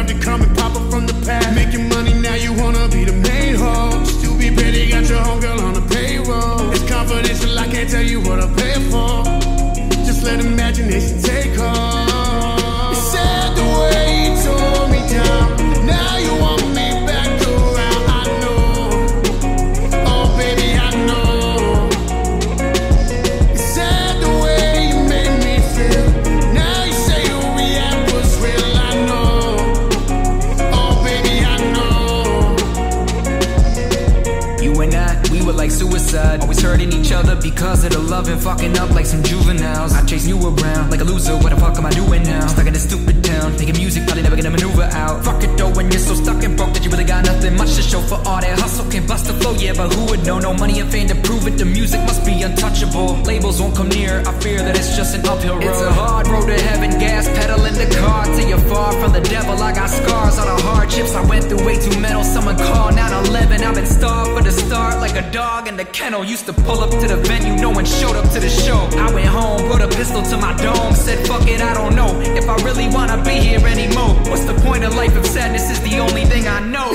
start to come and pop up from the past. Making money now, you wanna be the main host. Still be petty, got your homegirl on the payroll. It's confidential, I can't tell you what I pay for. Just let imagination take hold. Suicide. Always hurting each other because of the love and fucking up like some juveniles. I chase you around like a loser. What the fuck am I doing now? Stuck in this stupid town, making music, probably never gonna maneuver out. Fuck it though, when you're so stuck and broke that you really got nothing much to show for all that hustle. Can bust the flow, yeah, but who would know? No money and fame to prove it. The music must be untouchable. Labels won't come near. I fear that it's just an uphill road. Dog in the kennel. Used to pull up to the venue, no one showed up to the show. I went home, put a pistol to my dome, said fuck it, I don't know if I really wanna be here anymore. What's the point of life if sadness is the only thing I know?